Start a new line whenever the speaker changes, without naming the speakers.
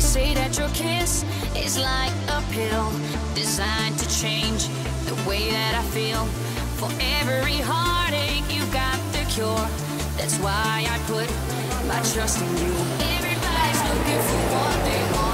They say that your kiss is like a pill designed to change the way that I feel. For every heartache, you got the cure. That's why I put my trust in you. Everybody's looking for what they want,